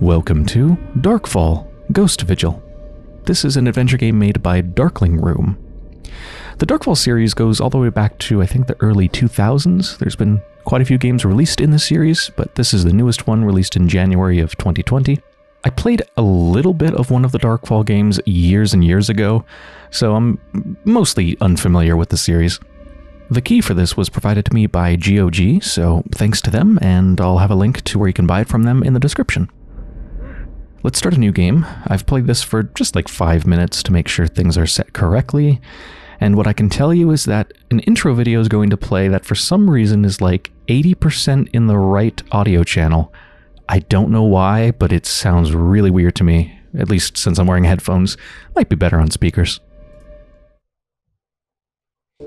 Welcome to Darkfall Ghost Vigil. This is an adventure game made by Darkling Room. The Darkfall series goes all the way back to, I think, the early 2000s. There's been quite a few games released in the series, but this is the newest one released in January of 2020. I played a little bit of one of the Darkfall games years and years ago, so I'm mostly unfamiliar with the series. The key for this was provided to me by GOG, so thanks to them, and I'll have a link to where you can buy it from them in the description. Let's start a new game. I've played this for just like five minutes to make sure things are set correctly, and what I can tell you is that an intro video is going to play that for some reason is like 80% in the right audio channel. I don't know why, but it sounds really weird to me, at least since I'm wearing headphones. Might be better on speakers.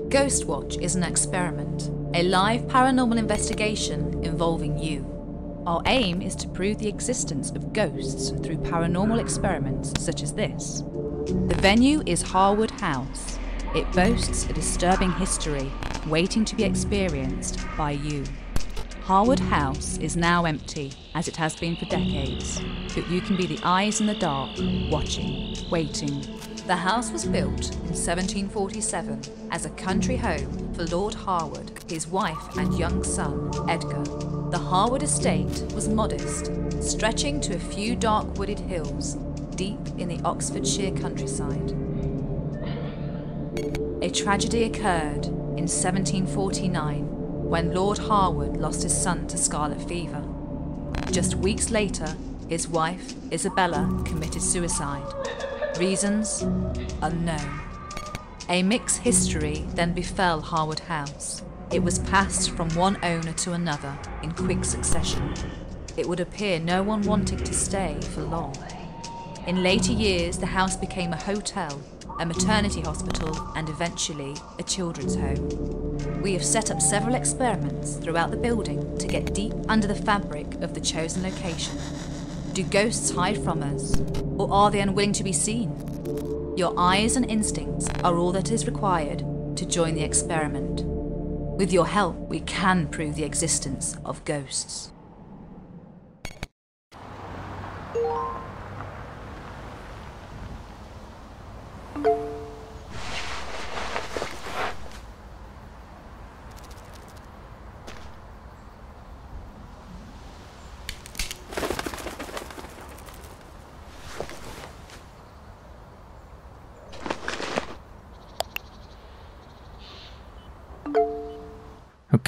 Ghostwatch is an experiment, a live paranormal investigation involving you. Our aim is to prove the existence of ghosts through paranormal experiments such as this. The venue is Harwood House. It boasts a disturbing history waiting to be experienced by you. Harwood House is now empty, as it has been for decades, but you can be the eyes in the dark, watching, waiting. The house was built in 1747 as a country home for Lord Harwood, his wife and young son, Edgar. The Harwood estate was modest, stretching to a few dark wooded hills deep in the Oxfordshire countryside. A tragedy occurred in 1749 when Lord Harwood lost his son to scarlet fever. Just weeks later, his wife, Isabella, committed suicide. Reasons? Unknown. A mixed history then befell Harwood House. It was passed from one owner to another in quick succession. It would appear no one wanted to stay for long. In later years, the house became a hotel, a maternity hospital, and eventually a children's home. We have set up several experiments throughout the building to get deep under the fabric of the chosen location. Do ghosts hide from us, or are they unwilling to be seen? Your eyes and instincts are all that is required to join the experiment. With your help, we can prove the existence of ghosts.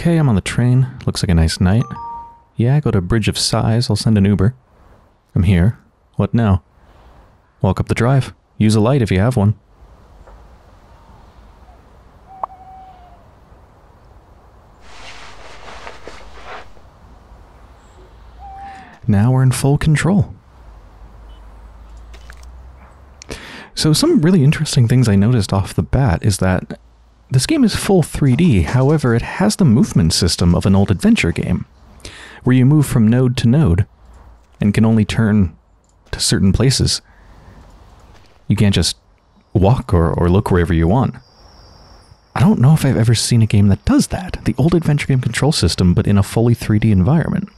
Okay, I'm on the train. Looks like a nice night. Yeah, go to Bridge of Sighs. I'll send an Uber. I'm here. What now? Walk up the drive. Use a light if you have one. Now we're in full control. So some really interesting things I noticed off the bat is that this game is full 3D, however, it has the movement system of an old adventure game, where you move from node to node and can only turn to certain places. You can't just walk or, or look wherever you want. I don't know if I've ever seen a game that does that. The old adventure game control system, but in a fully 3D environment.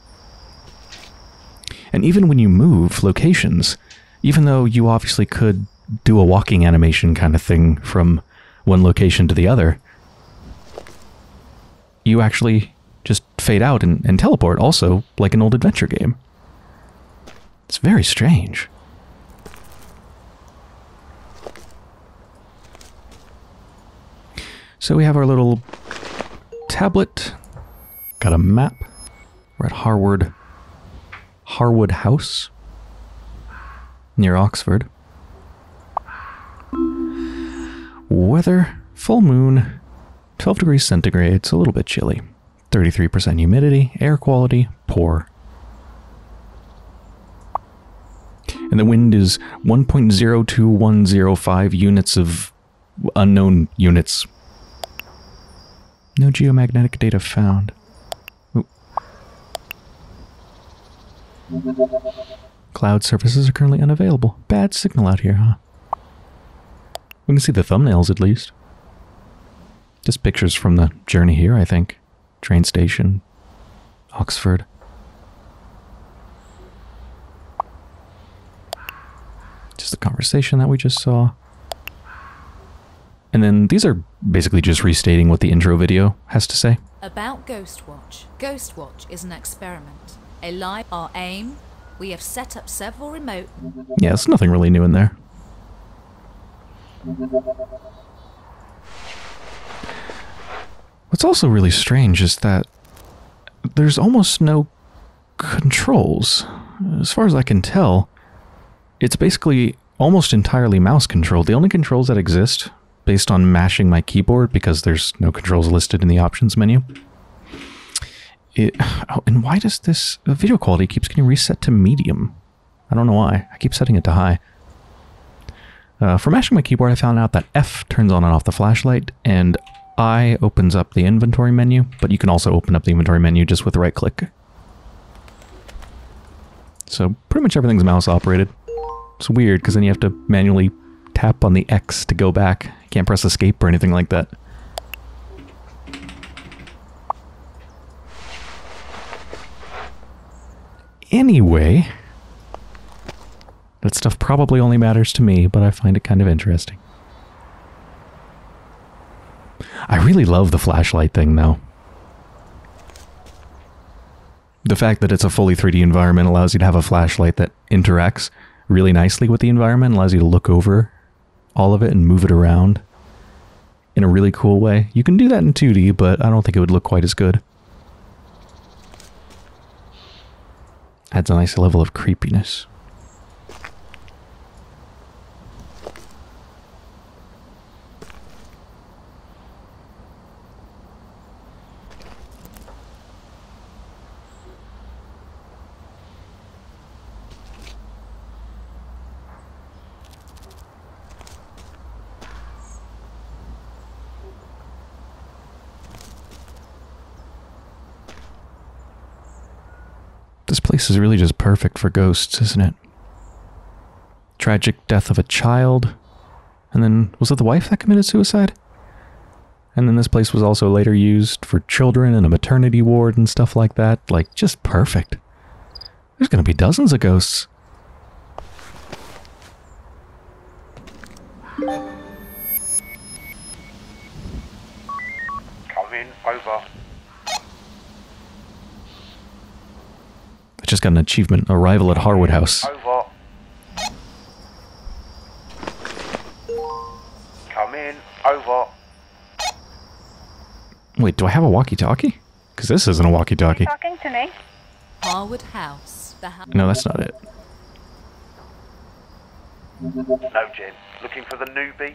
And even when you move locations, even though you obviously could do a walking animation kind of thing from one location to the other, you actually just fade out and, and teleport also like an old adventure game. It's very strange. So we have our little tablet, got a map. We're at Harwood, Harwood House near Oxford. Weather, full moon, 12 degrees centigrade, it's a little bit chilly. 33% humidity, air quality, poor. And the wind is 1.02105 units of unknown units. No geomagnetic data found. Ooh. Cloud services are currently unavailable. Bad signal out here, huh? We can see the thumbnails at least. Just pictures from the journey here, I think. Train station, Oxford. Just the conversation that we just saw. And then these are basically just restating what the intro video has to say. About Ghostwatch. Ghostwatch is an experiment. A live our aim. We have set up several remote Yeah, there's nothing really new in there. What's also really strange is that there's almost no controls. As far as I can tell, it's basically almost entirely mouse controlled. The only controls that exist based on mashing my keyboard because there's no controls listed in the options menu. It, oh, and why does this video quality keeps getting reset to medium? I don't know why. I keep setting it to high. Uh, for mashing my keyboard, I found out that F turns on and off the flashlight, and I opens up the inventory menu, but you can also open up the inventory menu just with right click. So pretty much everything's mouse operated. It's weird because then you have to manually tap on the X to go back. You can't press escape or anything like that. Anyway, that stuff probably only matters to me, but I find it kind of interesting. I really love the flashlight thing, though. The fact that it's a fully 3D environment allows you to have a flashlight that interacts really nicely with the environment, allows you to look over all of it and move it around in a really cool way. You can do that in 2D, but I don't think it would look quite as good. Adds a nice level of creepiness. This place is really just perfect for ghosts, isn't it? Tragic death of a child. And then, was it the wife that committed suicide? And then this place was also later used for children and a maternity ward and stuff like that. Like, just perfect. There's gonna be dozens of ghosts. Come in, over. I just got an achievement arrival at Harwood House. Over. Come in, over. Wait, do I have a walkie talkie? Because this isn't a walkie talkie. Talking to me? Harwood House. The house. No, that's not it. No, Jim. Looking for the newbie?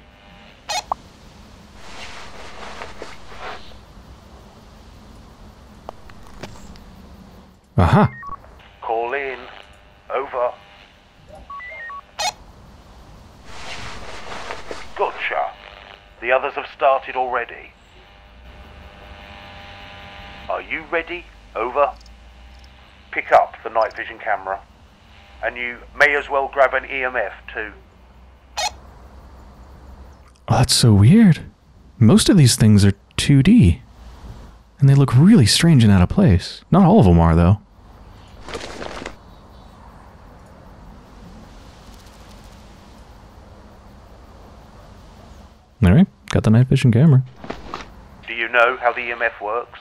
Aha! Call in. Over. Gotcha. The others have started already. Are you ready? Over. Pick up the night vision camera. And you may as well grab an EMF too. Oh, that's so weird. Most of these things are 2D. And they look really strange and out of place. Not all of them are, though. Alright, got the night vision camera. Do you know how the EMF works?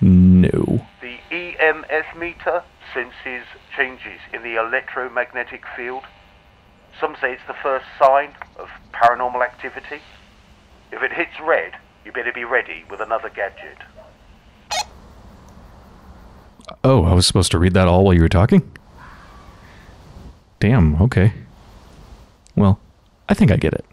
No. The EMF meter senses changes in the electromagnetic field. Some say it's the first sign of paranormal activity. If it hits red, you better be ready with another gadget. Oh, I was supposed to read that all while you were talking? Damn, okay. Well, I think I get it.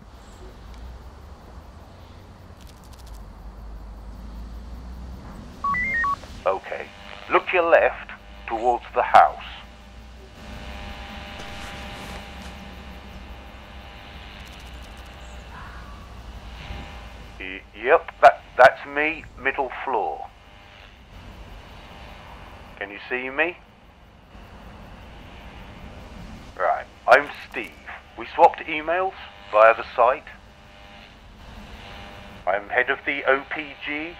Okay. Look to your left towards the house. Y- Yep, that that's me, middle floor. Can you see me? Right, I'm Steve. We swapped emails via the site. I'm head of the OPG,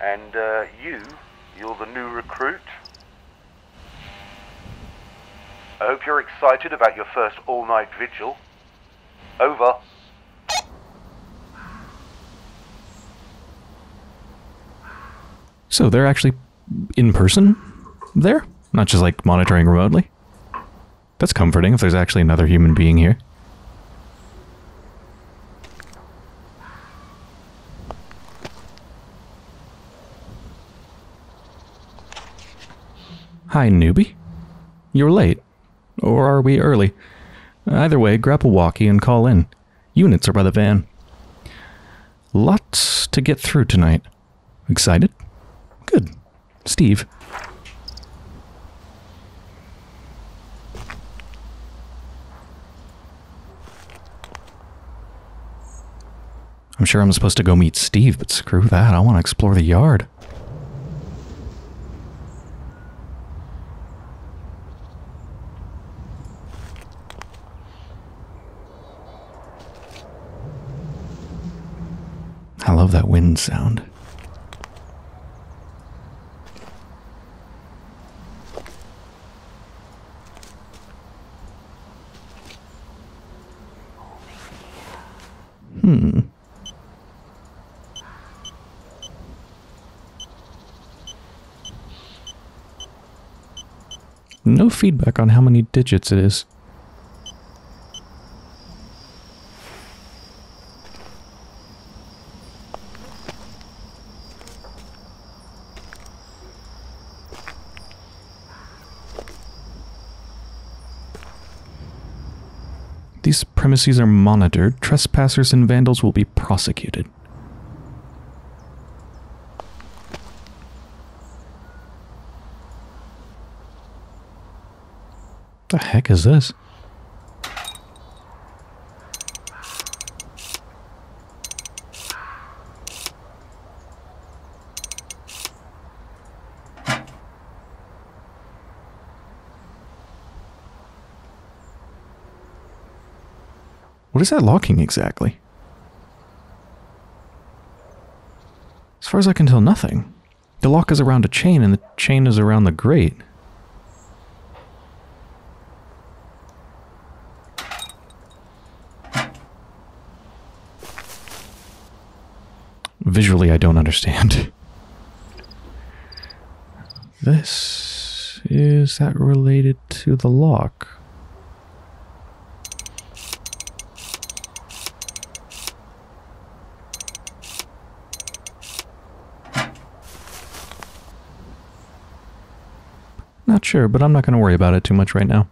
and uh, you, you're the new recruit. I hope you're excited about your first all night vigil. Over. So they're actually in person there? Not just like monitoring remotely? That's comforting if there's actually another human being here. Hi, newbie. You're late. Or are we early? Either way, grab a walkie and call in. Units are by the van. Lots to get through tonight. Excited? Good. Steve. I'm sure I'm supposed to go meet Steve, but screw that. I want to explore the yard. I love that wind sound. Hmm. No feedback on how many digits it is. These premises are monitored. Trespassers and vandals will be prosecuted. The heck is this? What is that locking exactly? As far as I can tell, nothing. The lock is around a chain, and the chain is around the grate. Visually, I don't understand. This is that related to the lock? Not sure, but I'm not going to worry about it too much right now.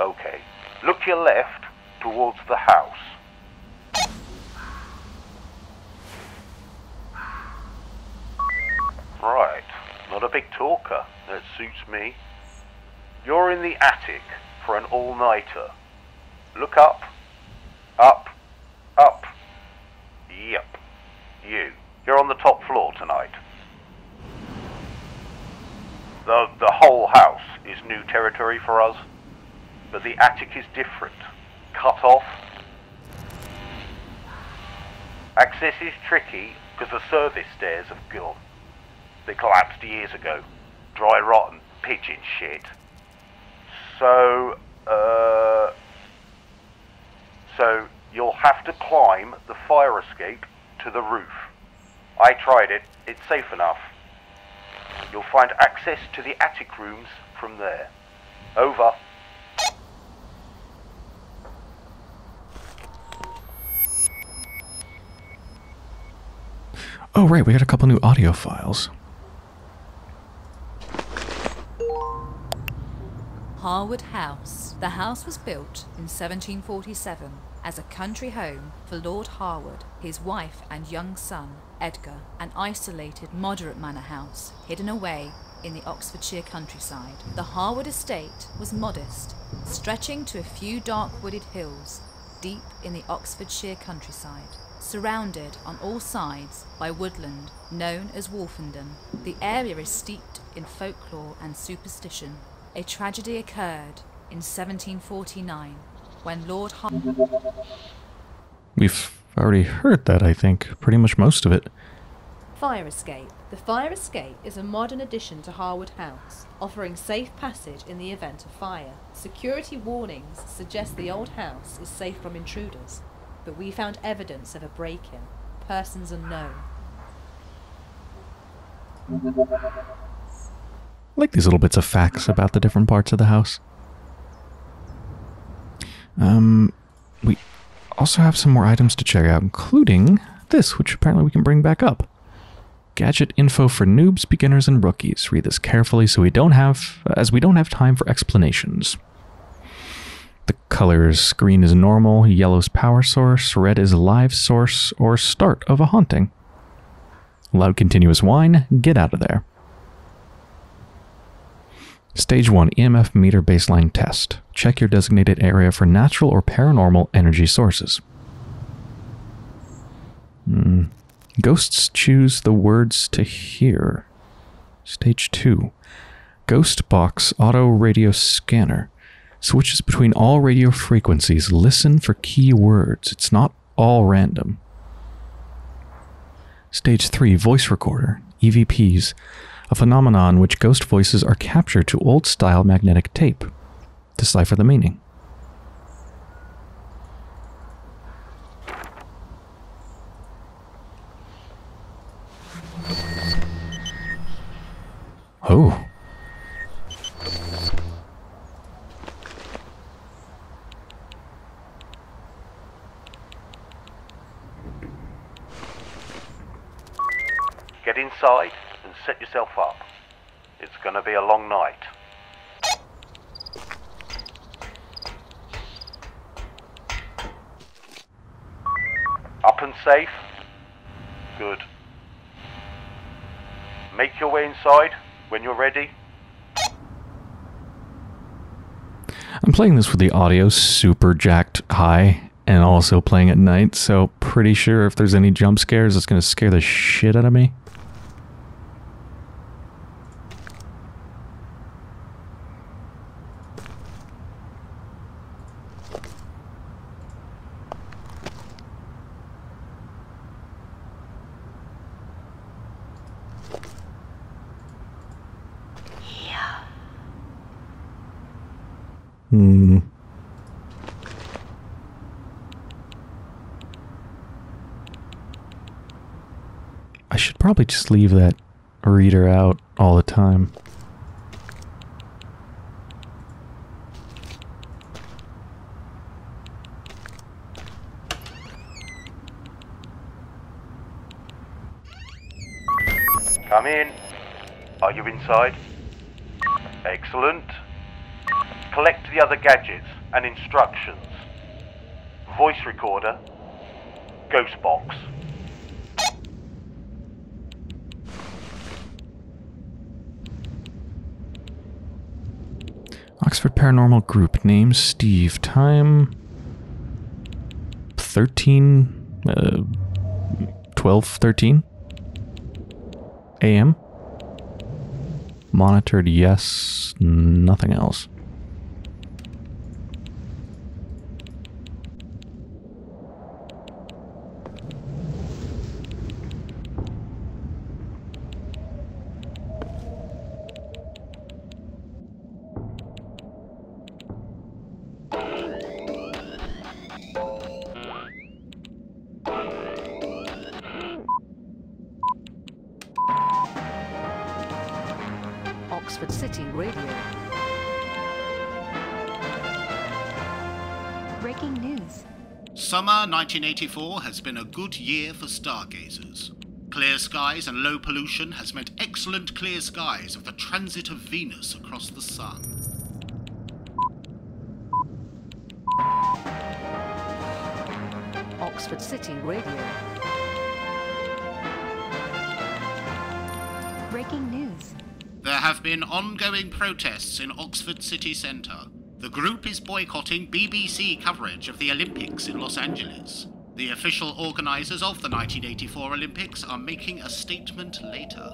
Okay. Look to your left towards the house. Right. Not a big talker. That suits me. You're in the attic for an all-nighter. Look up. Up. Up. Yep. You. You're on the top floor tonight. The, the whole house is new territory for us, but the attic is different. Cut off. Access is tricky because the service stairs have gone. They collapsed years ago. Dry rotten pigeon shit. So, uh. So, you'll have to climb the fire escape to the roof. I tried it, it's safe enough. You'll find access to the attic rooms from there. Over. Oh, right, we got a couple new audio files. Harwood House. The house was built in 1747 as a country home for Lord Harwood, his wife and young son, Edgar, an isolated, moderate manor house hidden away in the Oxfordshire countryside. The Harwood estate was modest, stretching to a few dark wooded hills deep in the Oxfordshire countryside. Surrounded on all sides by woodland known as Wolfenden, the area is steeped in folklore and superstition. A tragedy occurred in 1749 when Lord Har- We've already heard that, I think. Pretty much most of it. Fire Escape. The Fire Escape is a modern addition to Harwood House, offering safe passage in the event of fire. Security warnings suggest the old house is safe from intruders, but we found evidence of a break in. Persons unknown. I like these little bits of facts about the different parts of the house. Um, we also have some more items to check out, including this, which apparently we can bring back up. Gadget info for noobs, beginners, and rookies. Read this carefully so we don't have, as we don't have time for explanations. The colors green is normal, yellow's power source, red is live source or start of a haunting. Loud continuous whine, get out of there. Stage 1 EMF meter baseline test. Check your designated area for natural or paranormal energy sources. Hmm. Ghosts choose the words to hear. Stage 2. Ghost box auto radio scanner. Switches between all radio frequencies. Listen for key words. It's not all random. Stage 3 Voice Recorder, EVPs, a phenomenon in which ghost voices are captured to old style magnetic tape. Decipher the meaning. Oh. Get inside and set yourself up. It's gonna be a long night. Up and safe? Good. Make your way inside when you're ready. I'm playing this with the audio super jacked high and also playing at night, so pretty sure if there's any jump scares, it's going to scare the shit out of me. Hmm. I should probably just leave that reader out all the time. Come in. Are you inside? Excellent. Collect the other gadgets and instructions. Voice recorder. Ghost box. Oxford Paranormal Group. Name Steve. Time 13. Uh, 12 13 a.m. Monitored, yes. Nothing else. Summer 1984 has been a good year for stargazers. Clear skies and low pollution has meant excellent clear skies of the transit of Venus across the sun. Oxford City Radio. Breaking news. There have been ongoing protests in Oxford city centre. The group is boycotting BBC coverage of the Olympics in Los Angeles. The official organisers of the 1984 Olympics are making a statement later.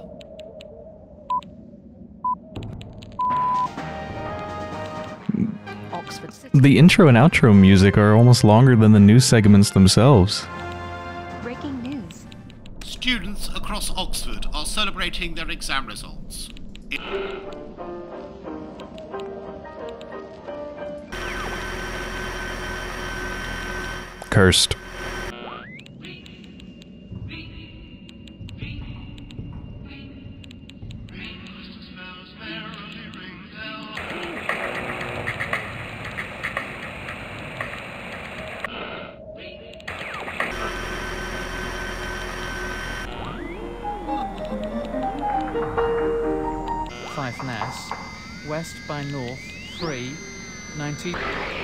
Oxford The intro and outro music are almost longer than the news segments themselves. Breaking news. Students across Oxford are celebrating their exam results. It- Cursed. Fife Nass, west by north, 3, 90.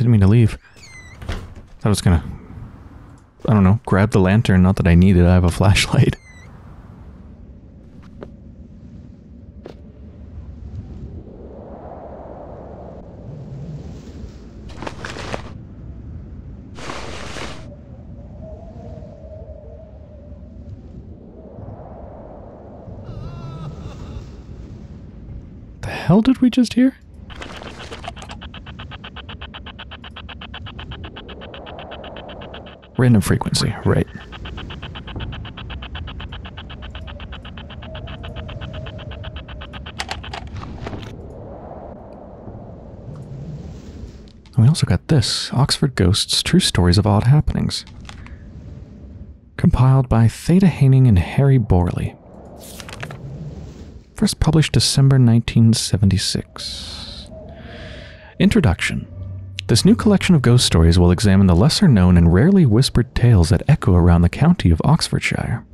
Didn't mean to leave. I was gonna, I don't know, grab the lantern. Not that I need it, I have a flashlight. The hell did we just hear? Random frequency, right. And we also got this Oxford Ghosts True Stories of Odd Happenings. Compiled by Theta Haining and Harry Borley. First published December 1976. Introduction. This new collection of ghost stories will examine the lesser known and rarely whispered tales that echo around the county of Oxfordshire.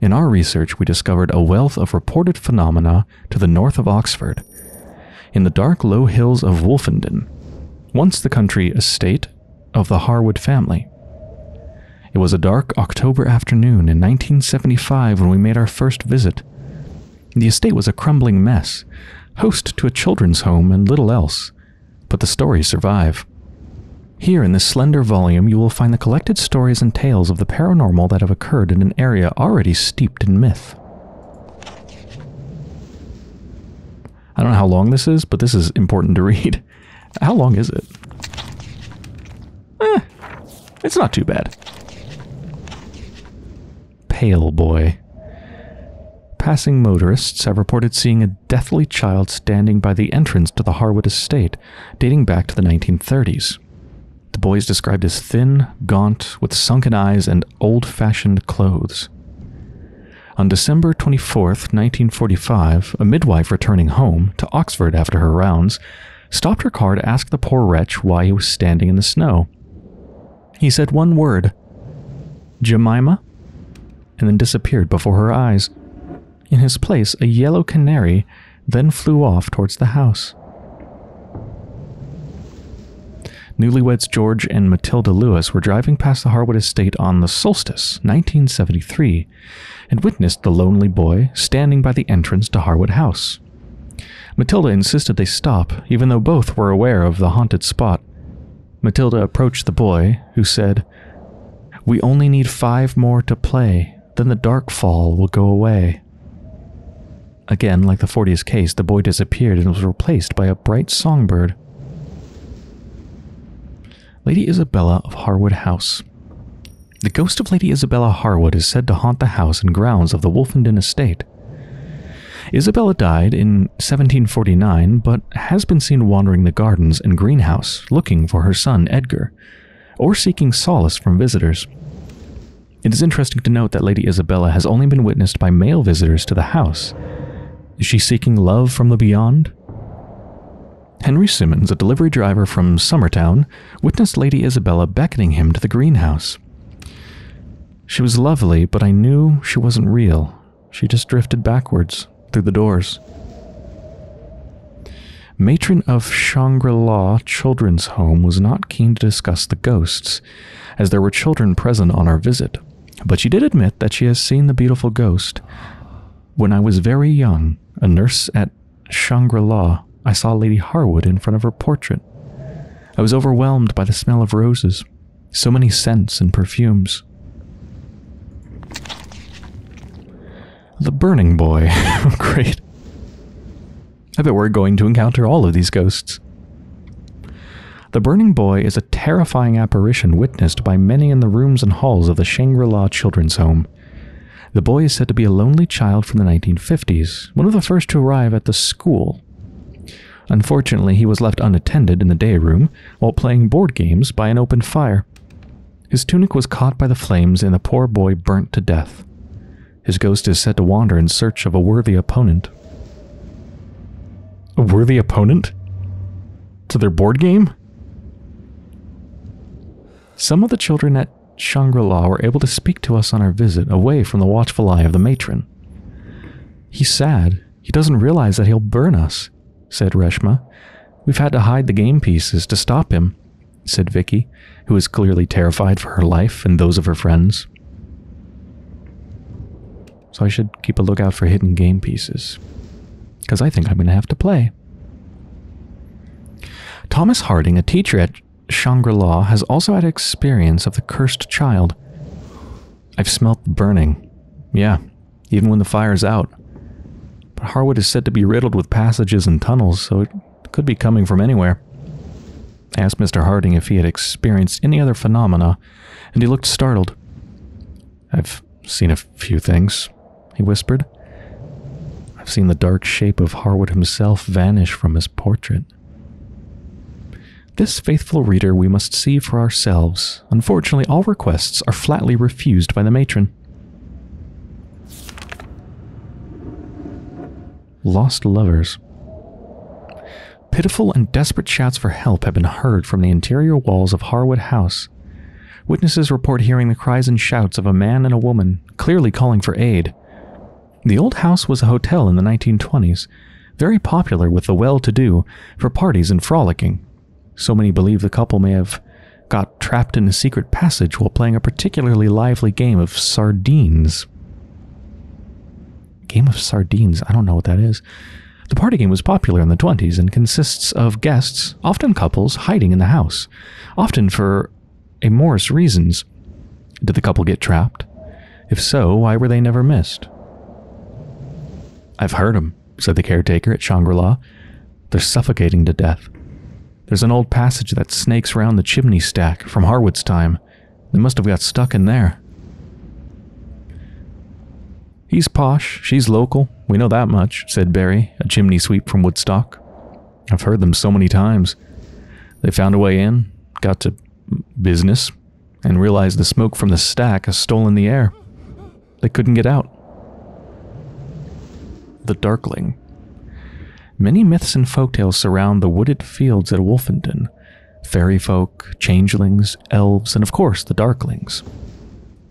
In our research, we discovered a wealth of reported phenomena to the north of Oxford, in the dark low hills of Wolfenden, once the country estate of the Harwood family. It was a dark October afternoon in 1975 when we made our first visit. The estate was a crumbling mess, host to a children's home and little else but the stories survive. Here in this slender volume, you will find the collected stories and tales of the paranormal that have occurred in an area already steeped in myth. I don't know how long this is, but this is important to read. How long is it? Eh, it's not too bad. Pale Boy. Passing motorists have reported seeing a deathly child standing by the entrance to the Harwood estate, dating back to the 1930s. The boy is described as thin, gaunt, with sunken eyes and old fashioned clothes. On December 24th, 1945, a midwife returning home to Oxford after her rounds stopped her car to ask the poor wretch why he was standing in the snow. He said one word, Jemima, and then disappeared before her eyes. In his place, a yellow canary then flew off towards the house. Newlyweds George and Matilda Lewis were driving past the Harwood estate on the solstice, 1973, and witnessed the lonely boy standing by the entrance to Harwood House. Matilda insisted they stop, even though both were aware of the haunted spot. Matilda approached the boy, who said, We only need five more to play, then the dark fall will go away. Again, like the 40s case, the boy disappeared and was replaced by a bright songbird. Lady Isabella of Harwood House. The ghost of Lady Isabella Harwood is said to haunt the house and grounds of the Wolfenden estate. Isabella died in 1749, but has been seen wandering the gardens and greenhouse looking for her son Edgar, or seeking solace from visitors. It is interesting to note that Lady Isabella has only been witnessed by male visitors to the house. Is she seeking love from the beyond? Henry Simmons, a delivery driver from Summertown, witnessed Lady Isabella beckoning him to the greenhouse. She was lovely, but I knew she wasn't real. She just drifted backwards through the doors. matron of Shangri-La Children's Home was not keen to discuss the ghosts, as there were children present on our visit. But she did admit that she has seen the beautiful ghost. When I was very young, a nurse at Shangri-La, I saw Lady Harwood in front of her portrait. I was overwhelmed by the smell of roses, so many scents and perfumes. The Burning Boy. Great. I bet we're going to encounter all of these ghosts. The Burning Boy is a terrifying apparition witnessed by many in the rooms and halls of the Shangri La Children's Home. The boy is said to be a lonely child from the 1950s, one of the first to arrive at the school. Unfortunately, he was left unattended in the day room while playing board games by an open fire. His tunic was caught by the flames and the poor boy burnt to death. His ghost is said to wander in search of a worthy opponent. A worthy opponent? To their board game? Some of the children at Shangri La were able to speak to us on our visit away from the watchful eye of the matron. He's sad. He doesn't realize that he'll burn us, said Reshma. We've had to hide the game pieces to stop him, said Vicky, who was clearly terrified for her life and those of her friends. So I should keep a lookout for hidden game pieces. Because I think I'm going to have to play. Thomas Harding, a teacher at Shangri La, has also had experience of the cursed child. I've smelt the burning. Yeah, even when the fire's out. But Harwood is said to be riddled with passages and tunnels, so it could be coming from anywhere. I asked Mr. Harding if he had experienced any other phenomena, and he looked startled. I've seen a few things, he whispered. I've seen the dark shape of Harwood himself vanish from his portrait. This faithful reader we must see for ourselves. Unfortunately, all requests are flatly refused by the matron. Lost lovers. Pitiful and desperate shouts for help have been heard from the interior walls of Harwood House. Witnesses report hearing the cries and shouts of a man and a woman, clearly calling for aid. The old house was a hotel in the 1920s, very popular with the well to do for parties and frolicking. So many believe the couple may have got trapped in a secret passage while playing a particularly lively game of sardines. Game of sardines, I don't know what that is. The party game was popular in the 20s and consists of guests, often couples, hiding in the house, often for amorous reasons. Did the couple get trapped? If so, why were they never missed? I've heard 'em," said the caretaker at Shangri La. They're suffocating to death. There's an old passage that snakes round the chimney stack from Harwood's time. They must have got stuck in there. He's posh, she's local, we know that much, said Barry, a chimney sweep from Woodstock. I've heard them so many times. They found a way in, got to business, and realized the smoke from the stack has stolen the air. They couldn't get out. The Darkling. Many myths and folktales surround the wooded fields at Wolfenden fairy folk, changelings, elves, and of course the Darklings.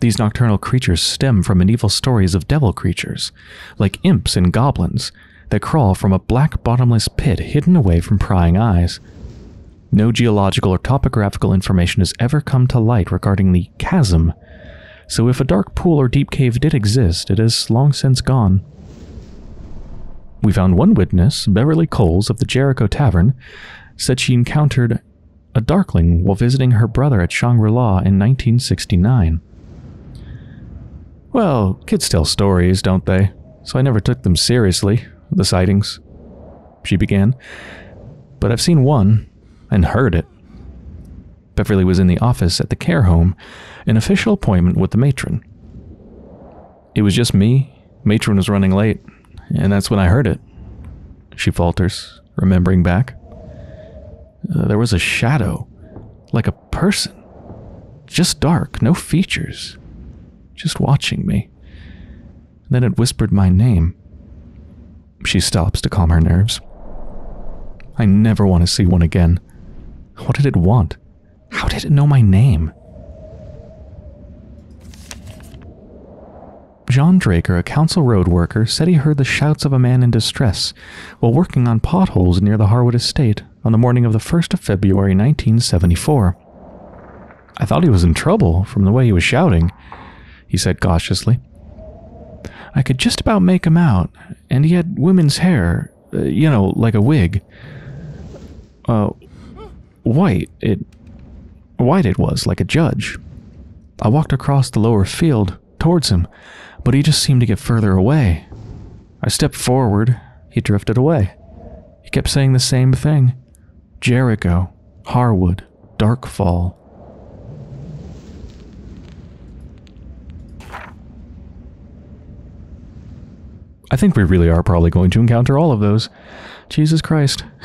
These nocturnal creatures stem from medieval stories of devil creatures, like imps and goblins, that crawl from a black bottomless pit hidden away from prying eyes. No geological or topographical information has ever come to light regarding the chasm, so if a dark pool or deep cave did exist, it has long since gone. We found one witness, Beverly Coles of the Jericho Tavern, said she encountered a darkling while visiting her brother at Shangri La in 1969. Well, kids tell stories, don't they? So I never took them seriously, the sightings. She began. But I've seen one and heard it. Beverly was in the office at the care home, an official appointment with the matron. It was just me. Matron was running late and that's when I heard it. She falters, remembering back. Uh, there was a shadow, like a person. Just dark, no features. Just watching me. Then it whispered my name. She stops to calm her nerves. I never want to see one again. What did it want? How did it know my name? John Draker, a council road worker, said he heard the shouts of a man in distress while working on potholes near the Harwood estate on the morning of the 1st of February 1974. I thought he was in trouble from the way he was shouting, he said cautiously. I could just about make him out, and he had women's hair, uh, you know, like a wig. Uh, white, it. White it was, like a judge. I walked across the lower field towards him, but he just seemed to get further away. I stepped forward, he drifted away. He kept saying the same thing Jericho, Harwood, Darkfall. I think we really are probably going to encounter all of those. Jesus Christ.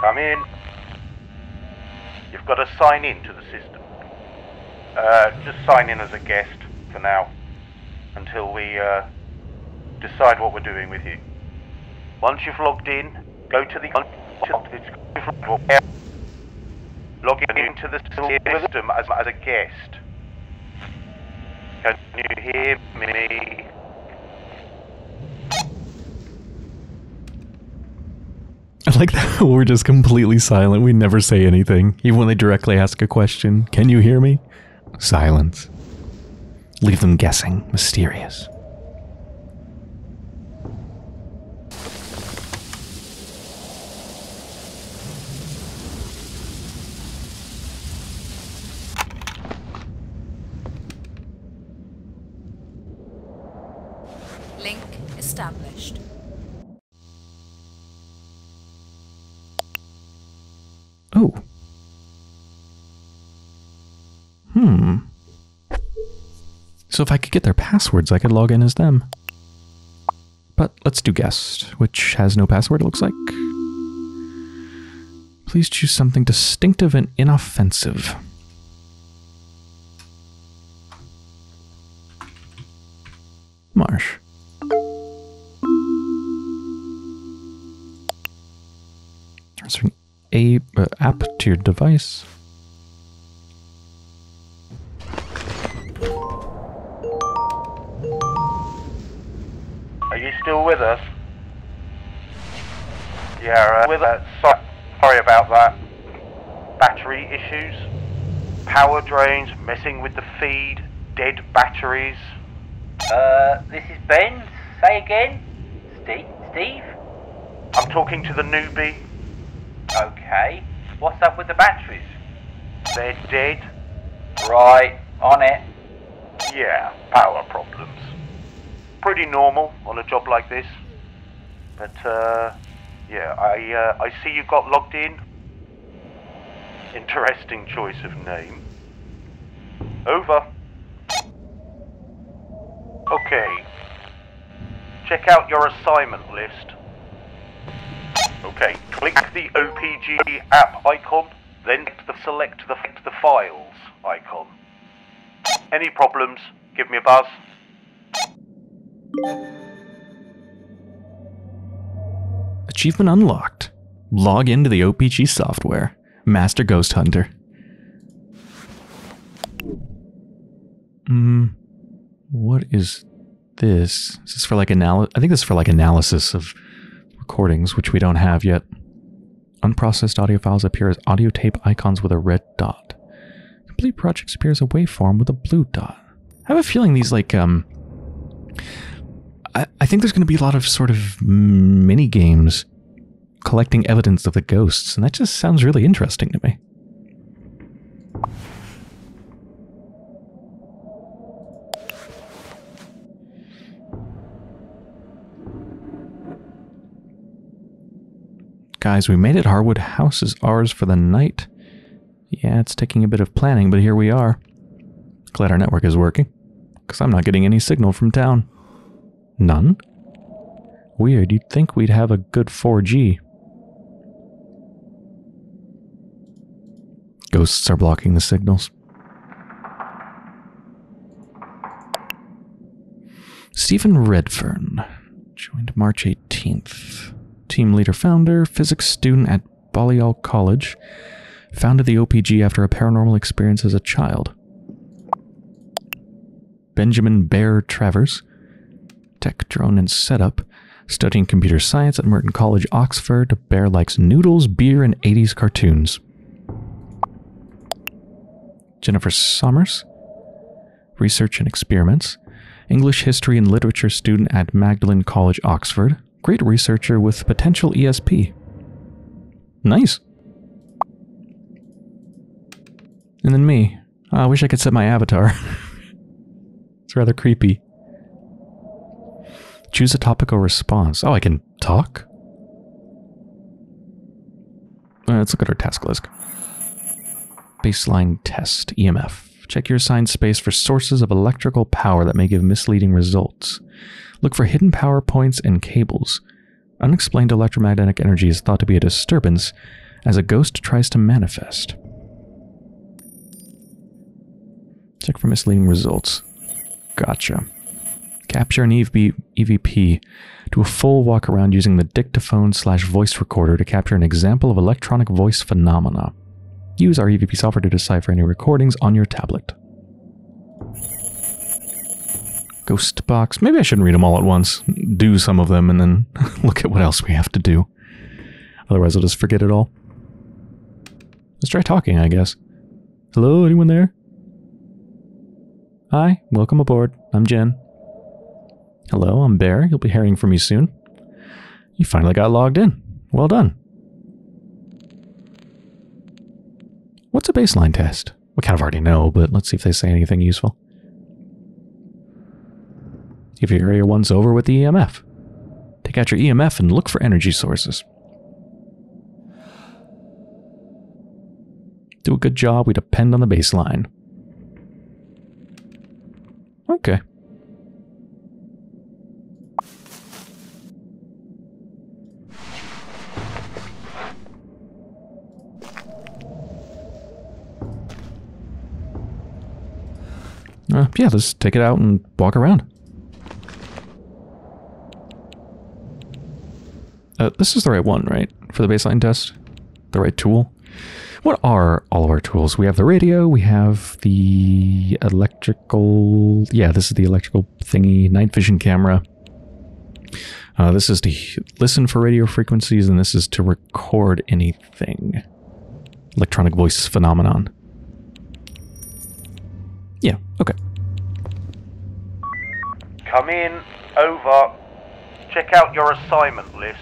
Come in. You've got to sign in to the system. Uh, just sign in as a guest for now, until we uh, decide what we're doing with you. Once you've logged in, go to the log into the system as, as a guest. Can you hear me? I like that we're just completely silent. We never say anything, even when they directly ask a question. Can you hear me? Silence. Leave them guessing. Mysterious. So if I could get their passwords, I could log in as them. But let's do guest, which has no password, it looks like. Please choose something distinctive and inoffensive. Marsh. Transferring a uh, app to your device. Still with us? Yeah, uh, with us. So, sorry about that. Battery issues, power drains, messing with the feed, dead batteries. Uh, this is Ben. Say again. Steve? Steve? I'm talking to the newbie. Okay. What's up with the batteries? They're dead. Right, on it. Yeah, power problems. Pretty normal on a job like this. But, uh, yeah, I, uh, I see you got logged in. Interesting choice of name. Over. Okay. Check out your assignment list. Okay, click the OPG app icon, then the select the, the files icon. Any problems, give me a buzz. Achievement unlocked. Log into the OPG software. Master Ghost Hunter. Hmm. What is this? Is this for like analysis? I think this is for like analysis of recordings, which we don't have yet. Unprocessed audio files appear as audio tape icons with a red dot. Complete projects appears a waveform with a blue dot. I have a feeling these like um I, think there's going to be a lot of sort of mini games collecting evidence of the ghosts, and that just sounds really interesting to me. Guys, we made it. Harwood House is ours for the night. Yeah, it's taking a bit of planning, but here we are. Glad our network is working, because I'm not getting any signal from town. None? Weird, you'd think we'd have a good 4G. Ghosts are blocking the signals. Stephen Redfern joined March 18th. Team leader founder, physics student at Balliol College. Founded the OPG after a paranormal experience as a child. Benjamin Bear Travers. Tech drone and setup. Studying computer science at Merton College, Oxford. Bear likes noodles, beer, and 80s cartoons. Jennifer Sommers. Research and experiments. English history and literature student at Magdalen College, Oxford. Great researcher with potential ESP. Nice. And then me. I wish I could set my avatar. it's rather creepy. Choose a topic or response. Oh, I can talk? Uh, let's look at our task list. Baseline test, EMF. Check your assigned space for sources of electrical power that may give misleading results. Look for hidden power points and cables. Unexplained electromagnetic energy is thought to be a disturbance as a ghost tries to manifest. Check for misleading results. Gotcha. Capture an EVP. Do a full walk around using the dictaphone slash voice recorder to capture an example of electronic voice phenomena. Use our EVP software to decipher any recordings on your tablet. Ghost box. Maybe I shouldn't read them all at once. Do some of them and then look at what else we have to do. Otherwise, I'll just forget it all. Let's try talking, I guess. Hello, anyone there? Hi, welcome aboard. I'm Jen. Hello, I'm Bear. You'll be hearing from me soon. You finally got logged in. Well done. What's a baseline test? We kind of already know, but let's see if they say anything useful. If your area one's over with the EMF. Take out your EMF and look for energy sources. Do a good job, we depend on the baseline. Okay. Uh, yeah, let's take it out and walk around. Uh, this is the right one, right? For the baseline test? The right tool? What are all of our tools? We have the radio, we have the electrical... Yeah, this is the electrical thingy, night vision camera. Uh, this is to listen for radio frequencies, and this is to record anything. Electronic voice phenomenon. Okay. Come in, over. Check out your assignment list.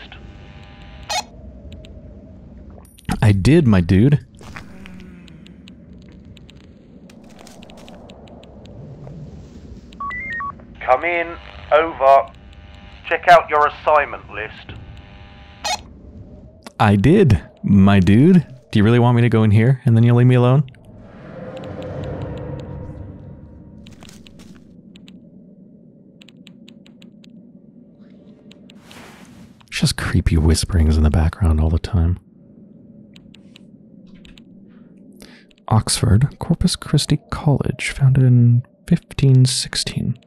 I did, my dude. Come in, over. Check out your assignment list. I did, my dude. Do you really want me to go in here and then you'll leave me alone? Just creepy whisperings in the background all the time. Oxford, Corpus Christi College, founded in 1516.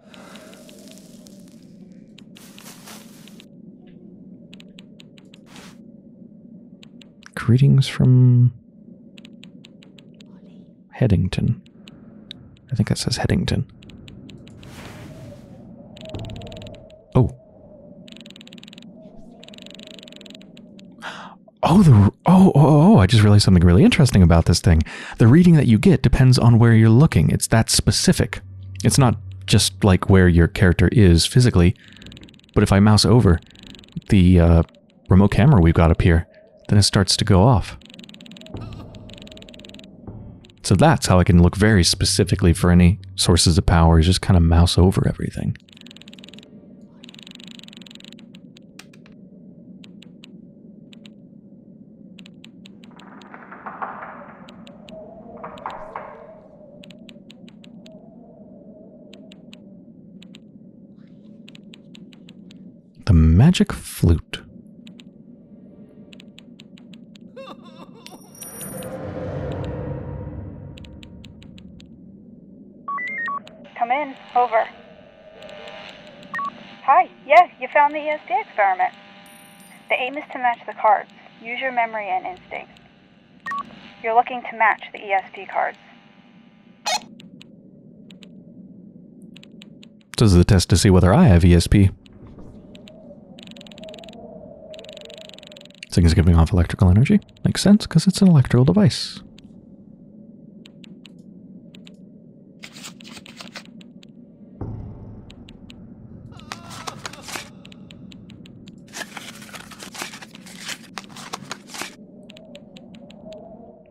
Greetings from Headington. I think that says Headington. Oh. Oh, the oh, oh, oh, I just realized something really interesting about this thing. The reading that you get depends on where you're looking. It's that specific. It's not just like where your character is physically, but if I mouse over the uh, remote camera we've got up here, then it starts to go off. So that's how I can look very specifically for any sources of power, is just kind of mouse over everything. The magic flute. Come in. Over. Hi. Yeah, you found the ESP experiment. The aim is to match the cards. Use your memory and instinct. You're looking to match the ESP cards. This is the test to see whether I have ESP. Thing's giving off electrical energy. Makes sense because it's an electrical device.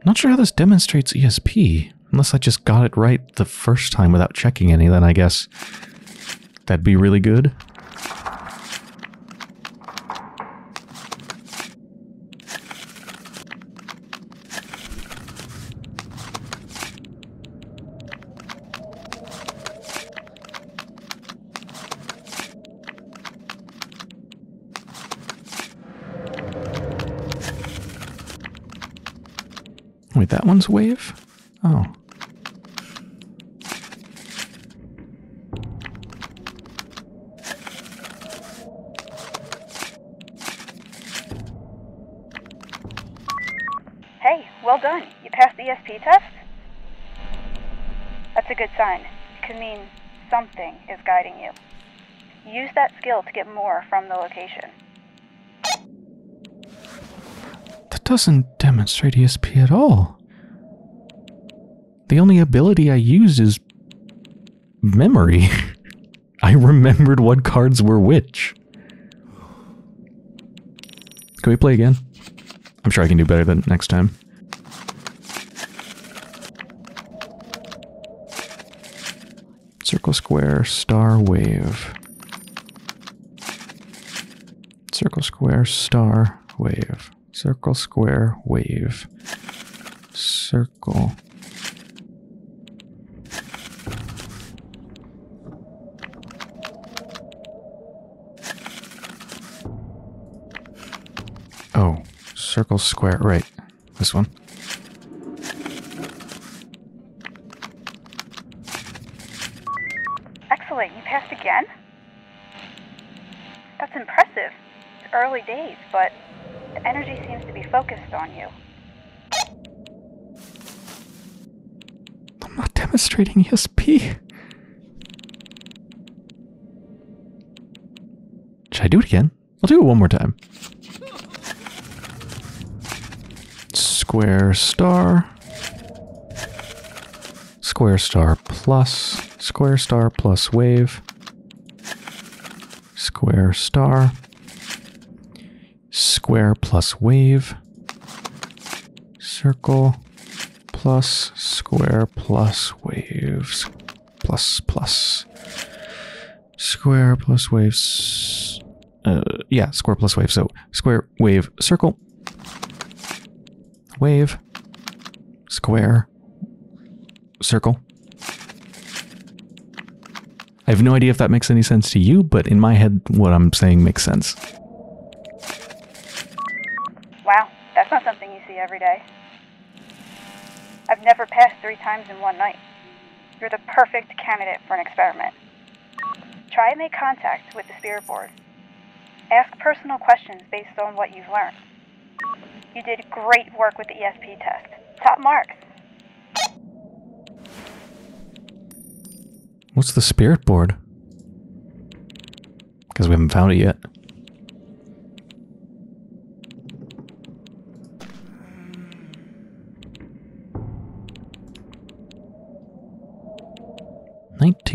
Not sure how this demonstrates ESP. Unless I just got it right the first time without checking any, then I guess that'd be really good. Wait, that one's wave? Oh. Hey, well done. You passed the ESP test? That's a good sign. It could mean something is guiding you. Use that skill to get more from the location. That doesn't demonstrate ESP at all. The only ability I use is memory. I remembered what cards were which. Can we play again? I'm sure I can do better than next time. Circle, square, star, wave. Circle, square, star, wave. Circle, square, wave. Circle. Oh, circle, square, right. This one. Excellent. You passed again? That's impressive. It's early days, but the energy seems to be focused on you. Demonstrating ESP. Should I do it again? I'll do it one more time. Square star. Square star plus. Square star plus wave. Square star. Square plus wave. Circle plus square plus waves. Plus plus. Square plus waves. Uh, yeah square plus wave so square wave circle. Wave. Square. Circle. I have no idea if that makes any sense to you, but in my head, what I'm saying makes sense. Wow, that's not something you see every day. I've never passed three times in one night. You're the perfect candidate for an experiment. Try and make contact with the spirit board. Ask personal questions based on what you've learned. You did great work with the ESP test. Top marks. What's the spirit board? Because we haven't found it yet.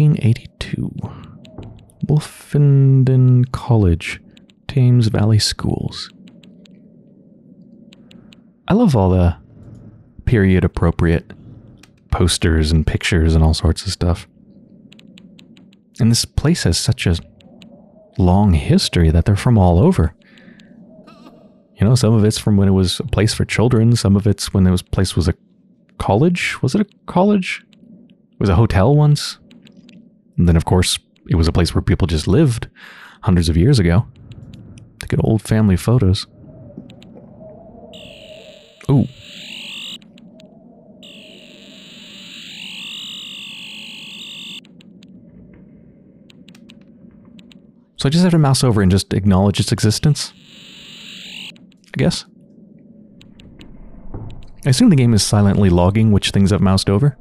Nineteen eighty-two. Wolfenden College, Thames Valley Schools. I love all the period appropriate posters and pictures and all sorts of stuff. And this place has such a long history that they're from all over. You know, some of it's from when it was a place for children, some of it's when it was place was a college. Was it a college? It was a hotel once. And then of course it was a place where people just lived hundreds of years ago. Look at old family photos. Ooh. So I just have to mouse over and just acknowledge its existence? I guess. I assume the game is silently logging which things I've moused over.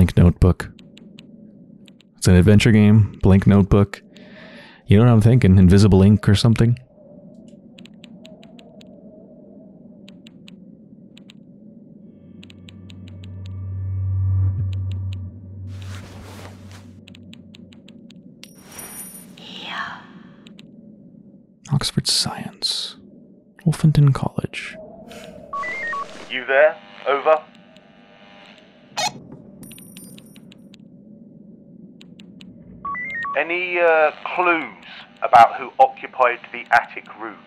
Blank Notebook. It's an adventure game, Blank Notebook. You know what I'm thinking? Invisible Ink or something? Yeah. Oxford Science. Wolfenton College. You there? Over. Any uh, clues about who occupied the attic rooms?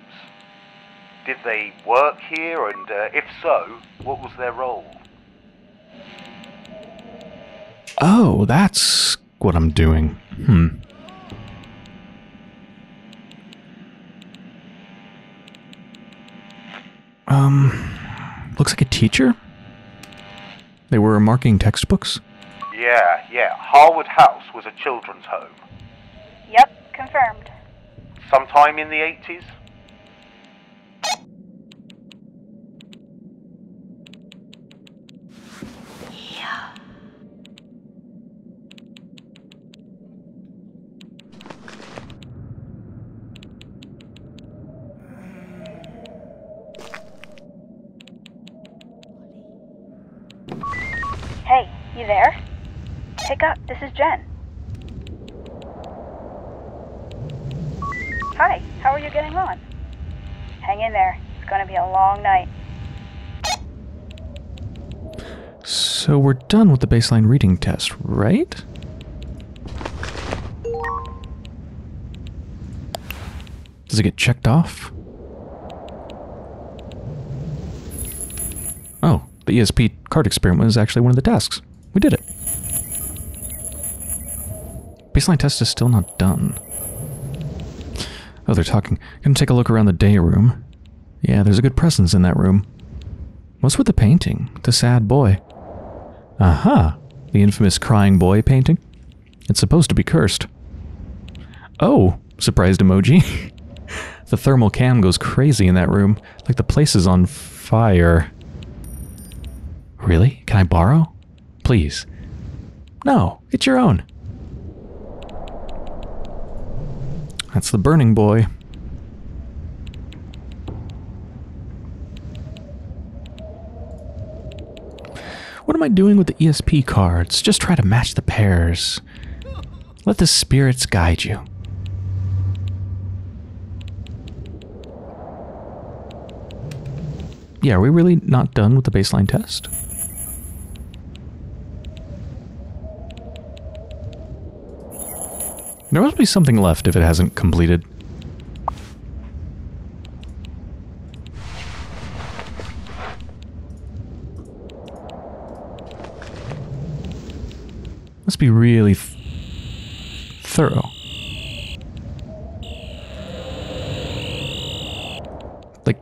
Did they work here, and uh, if so, what was their role? Oh, that's what I'm doing. Hmm. Um, looks like a teacher? They were marking textbooks? Yeah, yeah. Harwood House was a children's home. Yep, confirmed. Sometime in the 80s? Hey, you there? Pick up, this is Jen. Hi, how are you getting on? Hang in there, it's gonna be a long night. So we're done with the baseline reading test, right? Does it get checked off? Oh, the ESP card experiment is actually one of the tasks. We did it. Baseline test is still not done. Oh, they're talking. Gonna take a look around the day room. Yeah, there's a good presence in that room. What's with the painting? The sad boy. Aha! The infamous crying boy painting? It's supposed to be cursed. Oh! Surprised emoji. the thermal cam goes crazy in that room, like the place is on fire. Really? Can I borrow? Please. No, it's your own. That's the burning boy. What am I doing with the ESP cards? Just try to match the pairs. Let the spirits guide you. Yeah, are we really not done with the baseline test? There must be something left if it hasn't completed. Must be really th thorough. Like,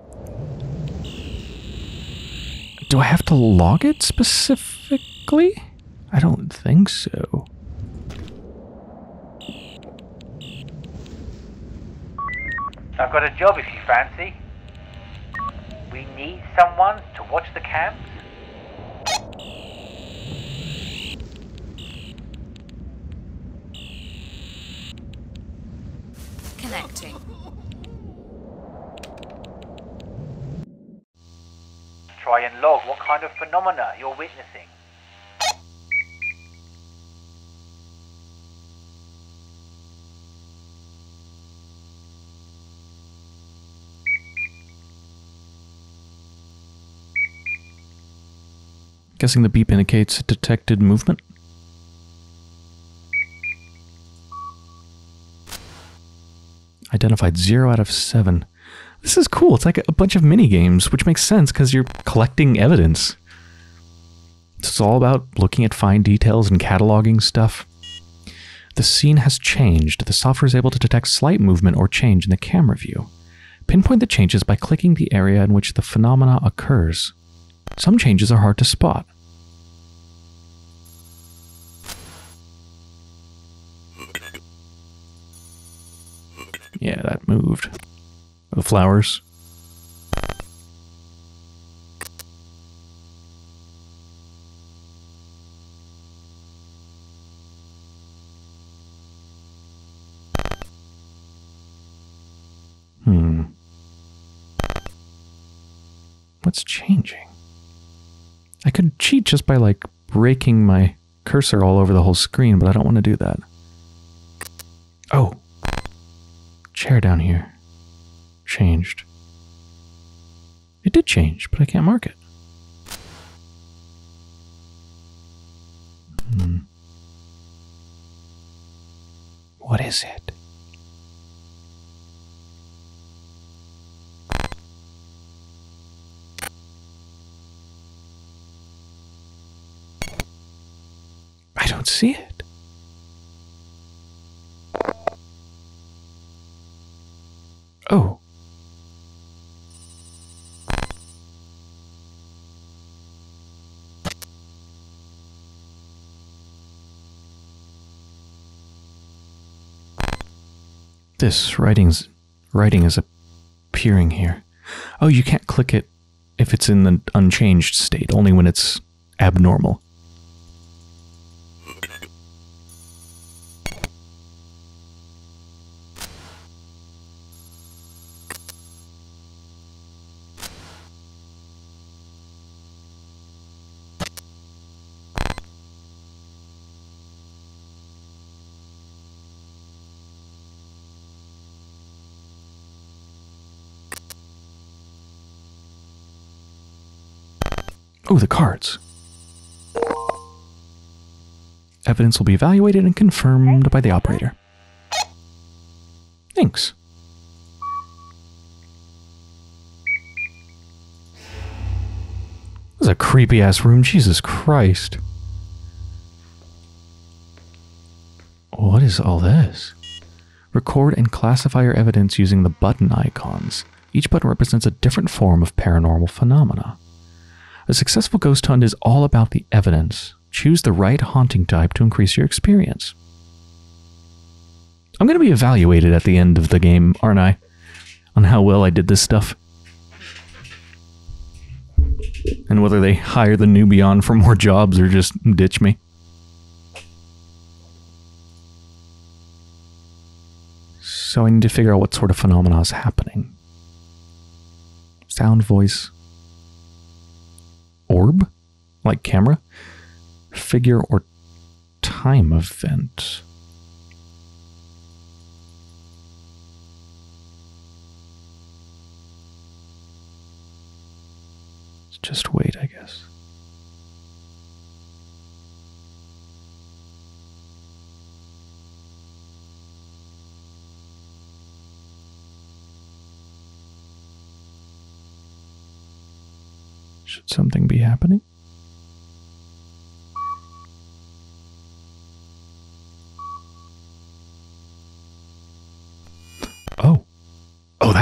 do I have to log it specifically? I don't think so. I've got a job if you fancy. We need someone to watch the camps. Connecting. Try and log what kind of phenomena you're witnessing. Guessing the beep indicates detected movement. Identified 0 out of 7. This is cool. It's like a bunch of mini games, which makes sense because you're collecting evidence. It's all about looking at fine details and cataloging stuff. The scene has changed. The software is able to detect slight movement or change in the camera view. Pinpoint the changes by clicking the area in which the phenomena occurs. Some changes are hard to spot. Yeah, that moved. The flowers. Hmm. What's changing? I could cheat just by like breaking my cursor all over the whole screen, but I don't want to do that. Chair down here. Changed. It did change, but I can't mark it. Hmm. What is it? I don't see it. Oh. This writing's writing is appearing here. Oh, you can't click it if it's in the unchanged state, only when it's abnormal. Evidence will be evaluated and confirmed by the operator. Thanks. This is a creepy ass room. Jesus Christ. What is all this? Record and classify your evidence using the button icons. Each button represents a different form of paranormal phenomena. A successful ghost hunt is all about the evidence. Choose the right haunting type to increase your experience. I'm going to be evaluated at the end of the game, aren't I? On how well I did this stuff. And whether they hire the newbie on for more jobs or just ditch me. So I need to figure out what sort of phenomena is happening. Sound, voice, orb? Like camera? Figure or time event? Just wait, I guess. Should something be happening?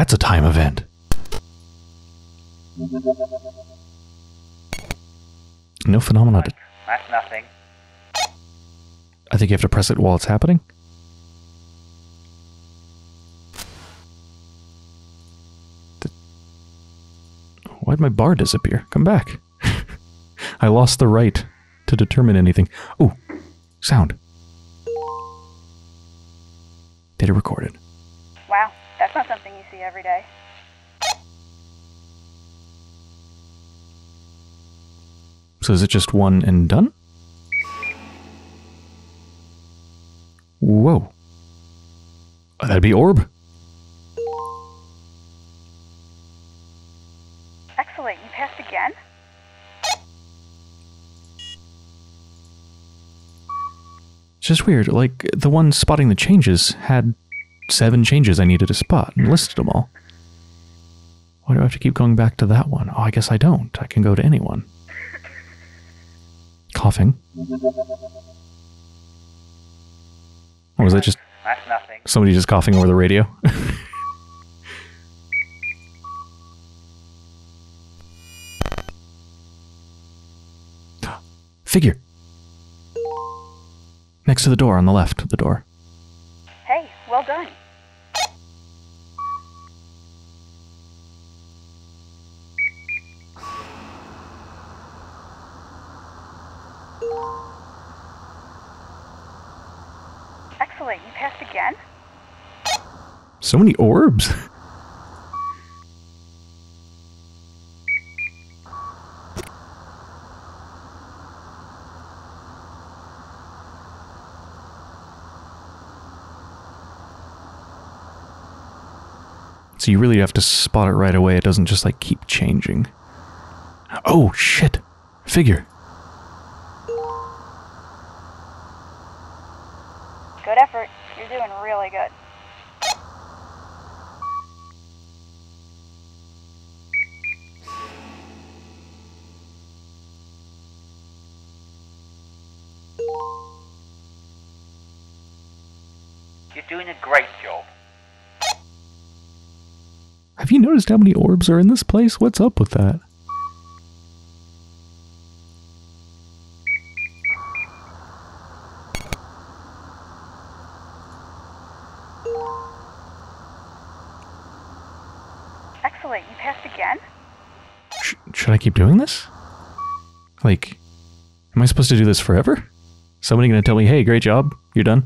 That's a time event. No phenomena. to- That's nothing. I think you have to press it while it's happening. Why'd my bar disappear? Come back. I lost the right to determine anything. Oh, sound. Data recorded. See every day. So is it just one and done? Whoa. Oh, that'd be orb. Excellent, you passed again? It's just weird. Like, the one spotting the changes had seven changes I needed to spot and listed them all. Why do I have to keep going back to that one? Oh, I guess I don't. I can go to anyone. Coughing. Or was that just That's nothing. somebody just coughing over the radio? Figure. Next to the door on the left the door. Hey, well done. So many orbs. So you really have to spot it right away. It doesn't just like keep changing. Oh shit. Figure. Noticed how many orbs are in this place? What's up with that? Excellent. You passed again? Sh- should I keep doing this? Like, am I supposed to do this forever? Somebody gonna tell me, hey, great job, you're done?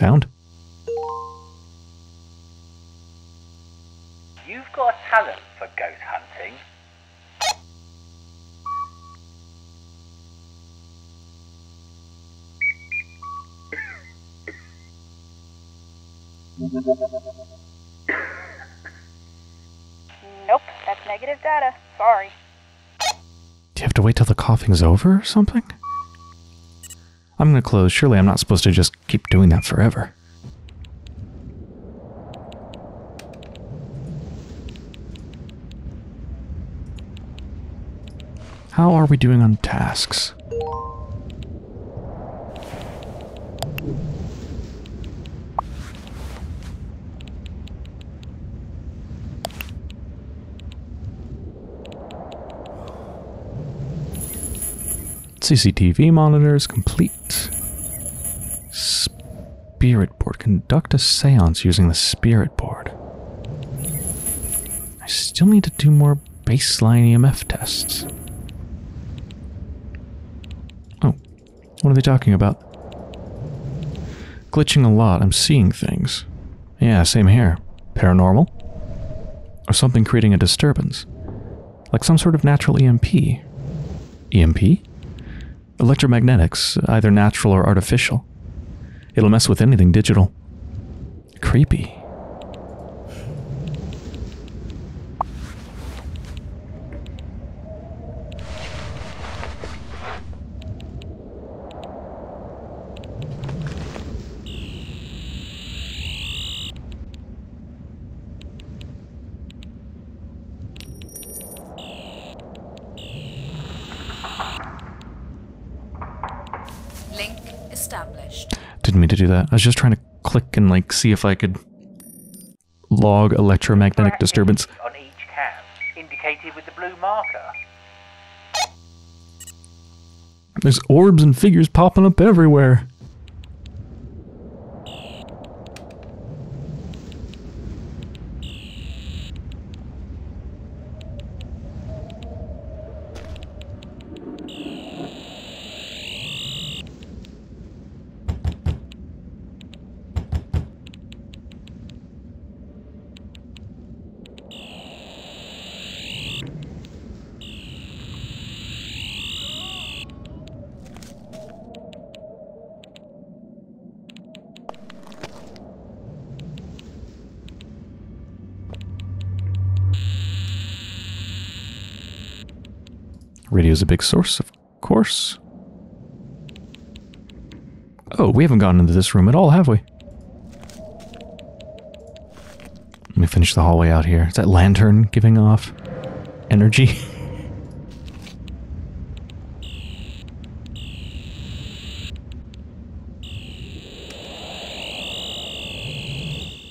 Sound? You've got a talent for ghost hunting. Nope. That's negative data. Sorry. Do you have to wait till the coughing's over or something? I'm gonna close. Surely I'm not supposed to just keep doing that forever. How are we doing on tasks? CCTV monitors complete. Spirit board. Conduct a seance using the spirit board. I still need to do more baseline EMF tests. Oh, what are they talking about? Glitching a lot. I'm seeing things. Yeah, same here. Paranormal? Or something creating a disturbance. Like some sort of natural EMP. EMP? Electromagnetics, either natural or artificial. It'll mess with anything digital. Creepy. Link established. Didn't mean to do that. I was just trying to click and like see if I could log electromagnetic disturbance. On each cam, indicated with the blue marker. There's orbs and figures popping up everywhere. Radio's a big source, of course. Oh, we haven't gone into this room at all, have we? Let me finish the hallway out here. Is that lantern giving off energy?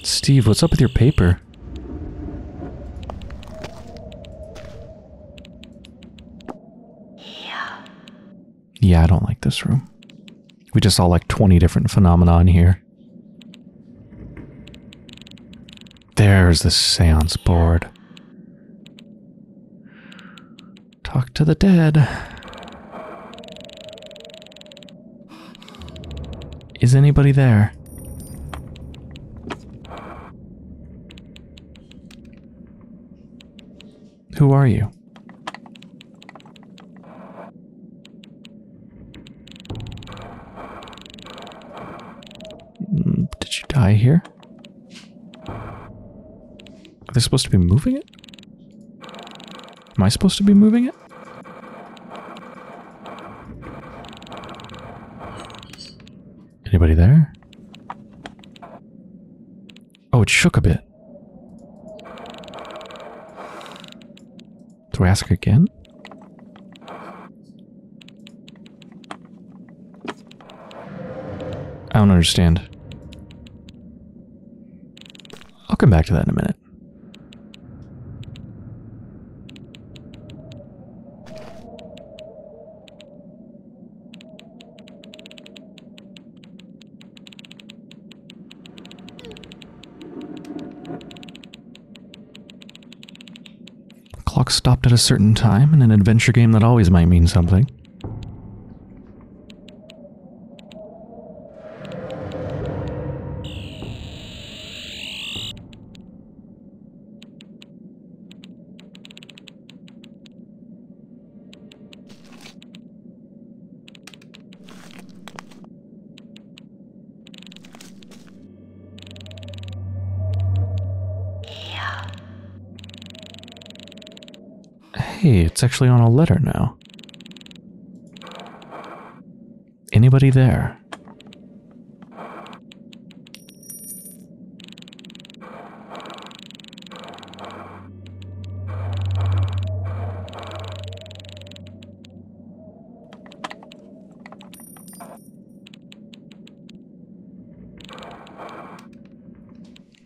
Steve, what's up with your paper? This room. We just saw like 20 different phenomena in here. There's the seance board. Talk to the dead. Is anybody there? Who are you? Here? Are they supposed to be moving it? Am I supposed to be moving it? Anybody there? Oh, it shook a bit. Do I ask again? I don't understand. I'll come back to that in a minute. Clock stopped at a certain time in an adventure game that always might mean something. Hey, it's actually on a letter now. Anybody there?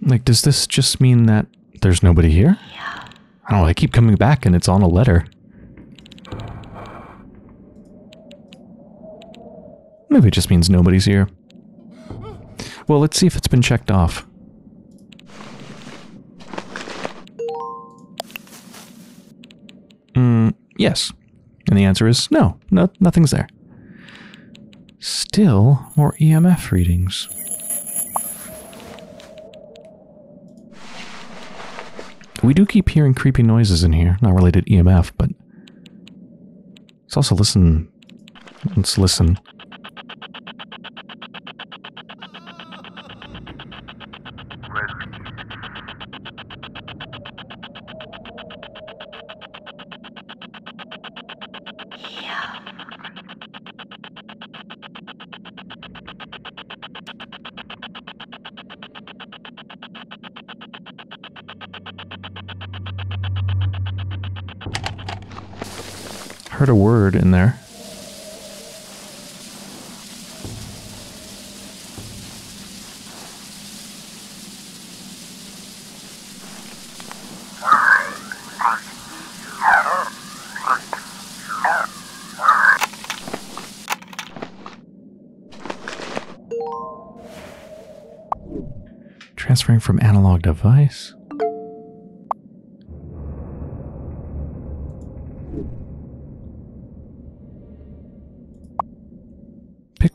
Like, does this just mean that there's nobody here? I I keep coming back and it's on a letter. Maybe it just means nobody's here. Well, let's see if it's been checked off. Mm, yes. And the answer is no, no, nothing's there. Still more EMF readings. We do keep hearing creepy noises in here, not related to EMF, but let's also listen. Let's listen. Word in there. Transferring from analog device.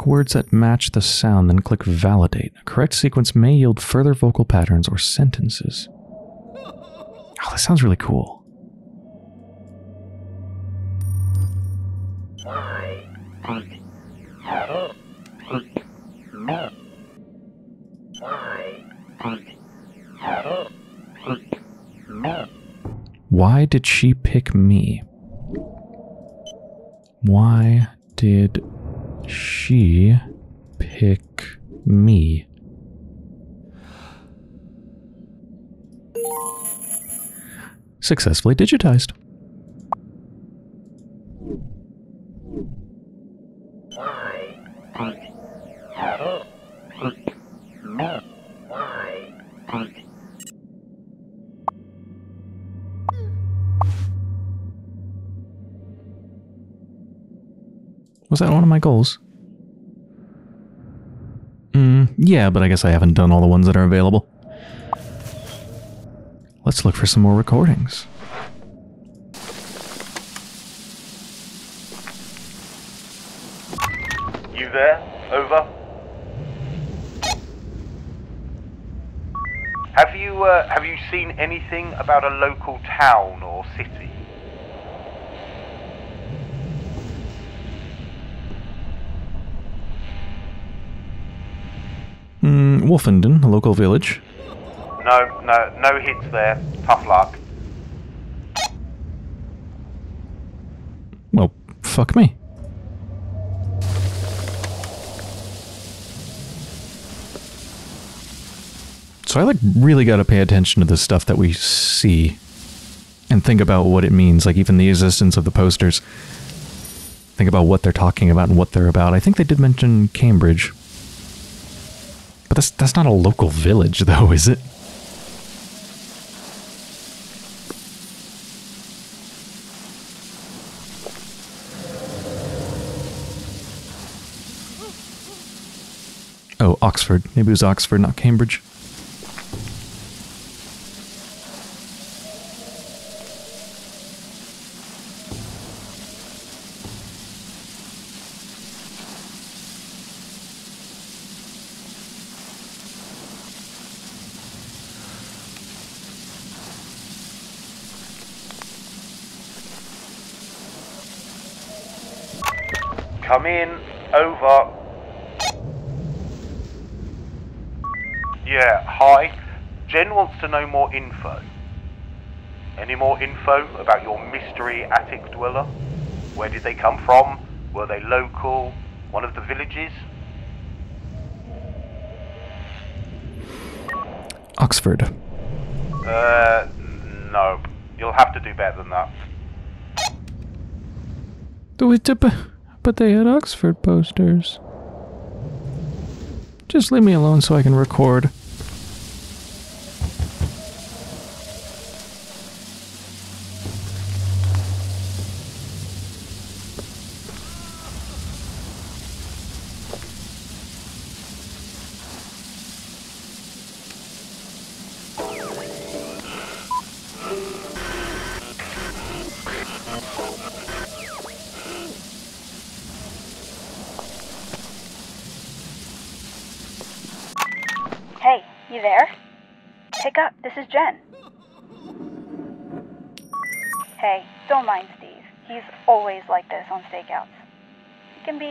Words that match the sound, then click Validate. A correct sequence may yield further vocal patterns or sentences. Oh, that sounds really cool. Why did she pick me? Why did she pick me? Successfully digitized. Was that one of my goals? Mm, yeah, but I guess I haven't done all the ones that are available. Let's look for some more recordings. You there? Over. Have you uh, have you seen anything about a local town or city? Mm, Wolfenden, a local village. No, no, no hits there. Tough luck. Well, fuck me. So I like really got to pay attention to the stuff that we see and think about what it means, like even the existence of the posters. Think about what they're talking about and what they're about. I think they did mention Cambridge. That's that's not a local village though, is it? Oh, Oxford. Maybe it was Oxford, not Cambridge. Come in. Over. Yeah, hi. Jen wants to know more info. Any more info about your mystery attic dweller? Where did they come from? Were they local? One of the villages? Oxford. Uh, no. You'll have to do better than that. But they had Oxford posters. Just leave me alone so I can record.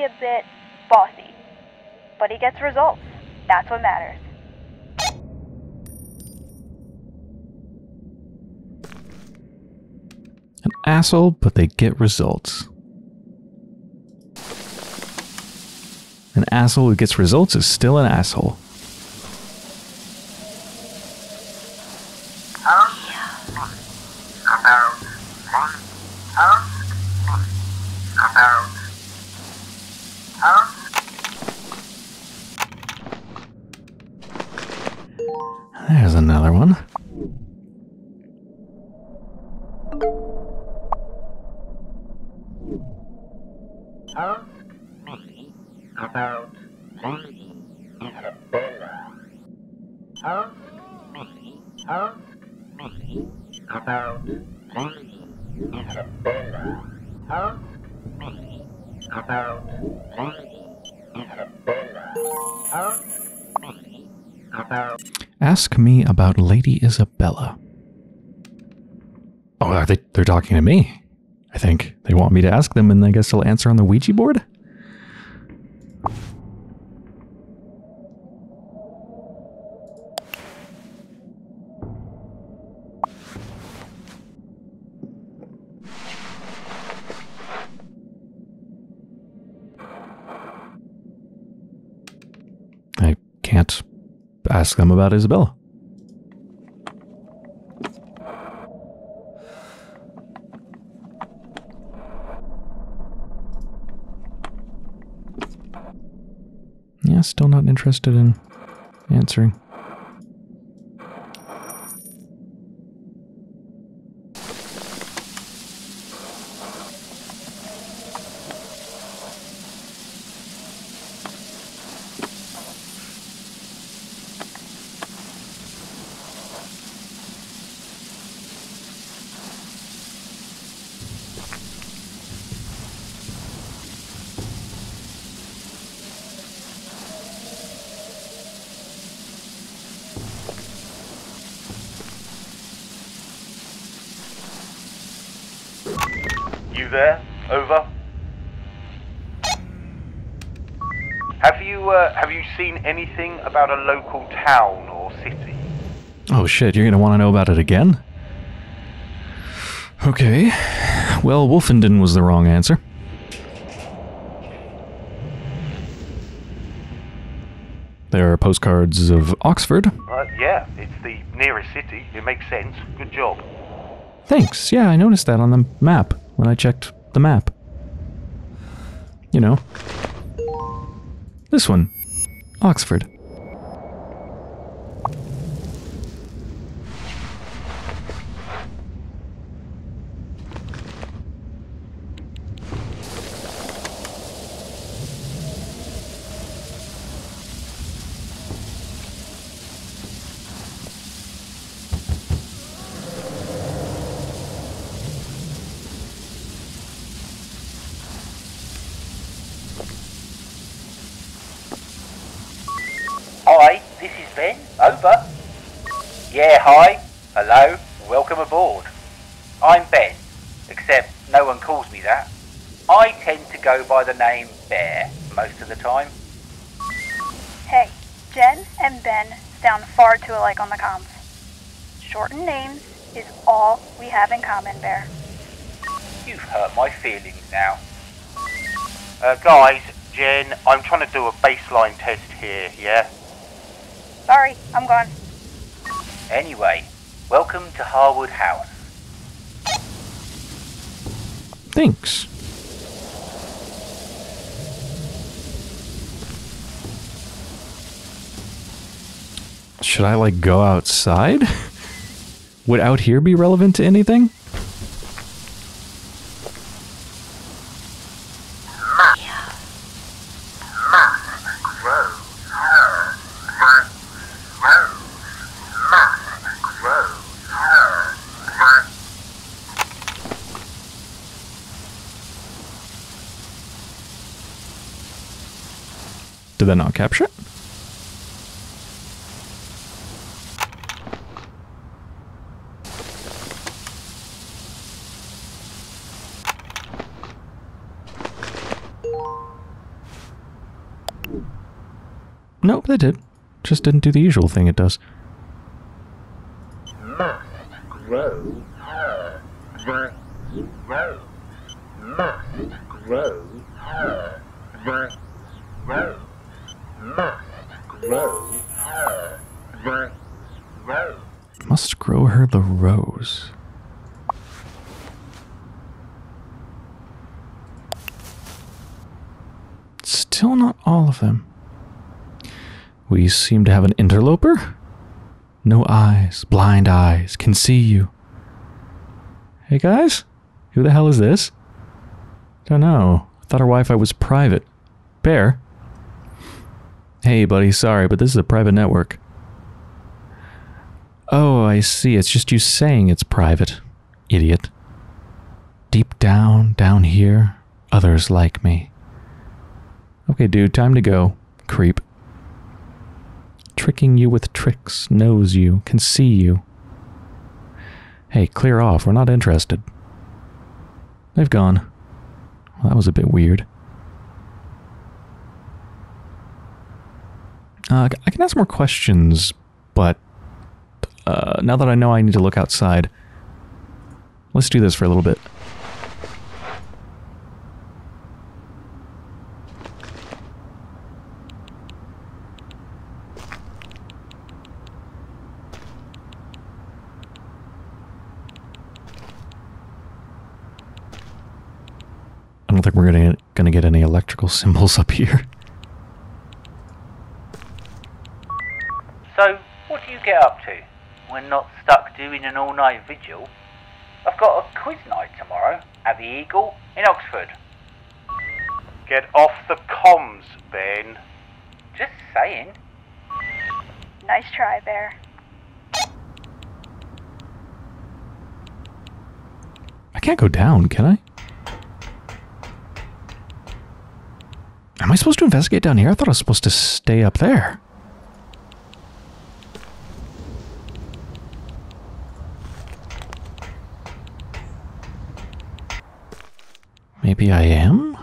A bit bossy, but he gets results. That's what matters. An asshole, but they get results. An asshole who gets results is still an asshole. Ask me about Lady Isabella. Oh, are they, they're talking to me. I think they want me to ask them, and I guess they'll answer on the Ouija board? Ask them about Isabella. Yeah, still not interested in answering. You there? Over. Have you you uh, have you seen anything about a local town or city? Oh shit, you're gonna want to know about it again? Okay. Well, Wolfenden was the wrong answer. There are postcards of Oxford. Uh, yeah, it's the nearest city. It makes sense. Good job. Thanks. Yeah, I noticed that on the map when I checked the map. You know. This one. Oxford. Hi, this is Ben. Over. Yeah, hi. Hello. Welcome aboard. I'm Ben, except no one calls me that. I tend to go by the name Bear most of the time. Hey, Jen and Ben sound far too alike on the comms. Shortened names is all we have in common, Bear. You've hurt my feelings now. Uh, guys, Jen, I'm trying to do a baseline test here, yeah? Sorry, I'm gone. Anyway, welcome to Harwood House. Thanks. Should I, like, go outside? Would out here be relevant to anything? Did that not capture it? Nope, that did. Just didn't do the usual thing it does. Must grow her the rose. Still not all of them. We seem to have an interloper? No eyes, eyes, can see you. Hey guys? Who the hell is this? Don't know. I thought our Wi Fi was private. Bear? Hey buddy, sorry, but this is a private network. Oh, I see. It's just you saying it's private. Idiot. Deep down, down here, others like me. Okay, dude, time to go. Creep. Tricking you with tricks, knows you, can see you. Hey, clear off. We're not interested. They've gone. Well, that was a bit weird. Uh, I can ask more questions, but uh, now that I know I need to look outside, let's do this for a little bit. Don't think we're gonna gonna get any electrical symbols up here. So, what do you get up to We're not stuck doing an all night vigil? I've got a quiz night tomorrow at the Eagle in Oxford. Get off the comms, Ben. Just saying. Nice try, Bear. I can't go down, can I? Am I supposed to investigate down here? I thought I was supposed to stay up there. Maybe I am?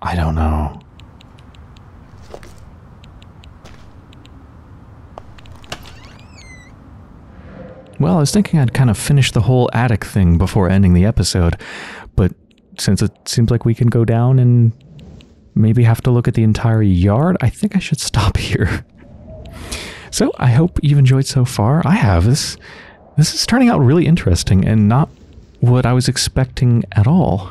I don't know. Well, I was thinking I'd kind of finish the whole attic thing before ending the episode, but since it seems like we can go down and maybe have to look at the entire yard, I think I should stop here. So I hope you've enjoyed so far. I have. This this is turning out really interesting and not what I was expecting at all.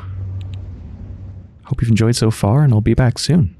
Hope you've enjoyed so far, and I'll be back soon.